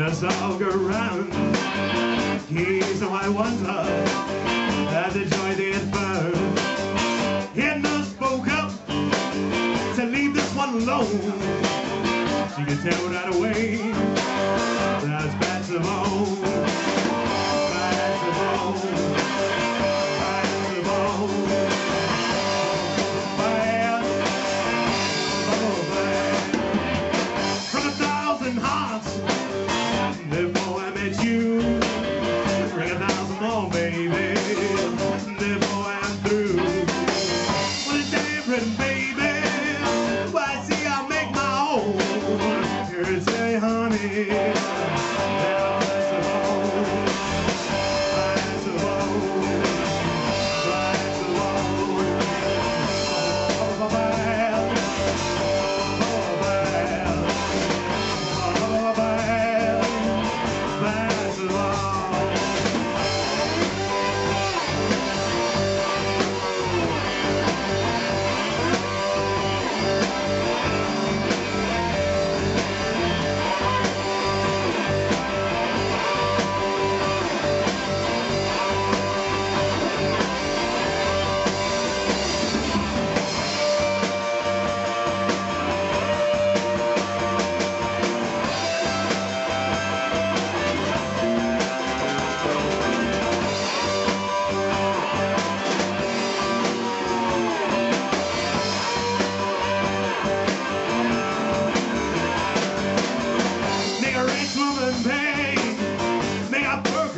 us all go round. He's so I wonder at the joy had found. He not spoke up to leave this one alone. She could tell right away that's bad. Bad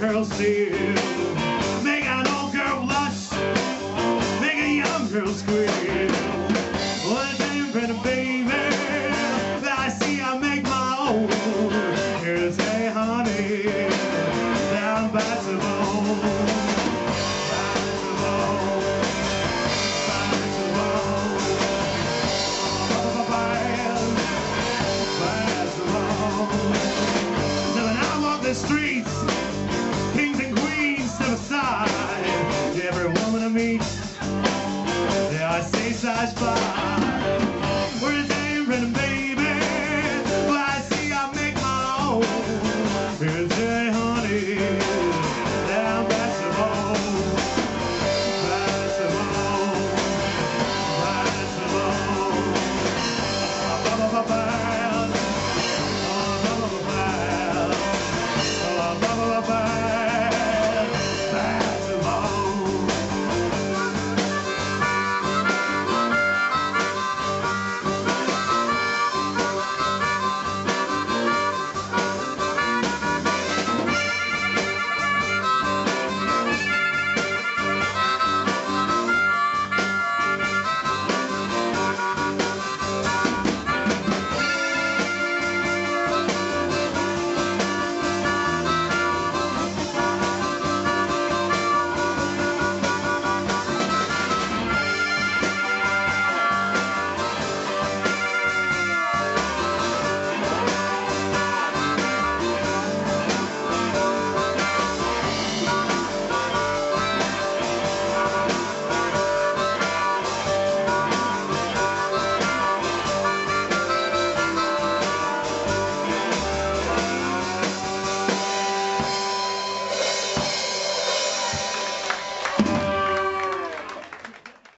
girl steal. Make an old girl blush. Make a young girl squeal. Baby. I see I make my own. Here to say, honey, by the bone. as far.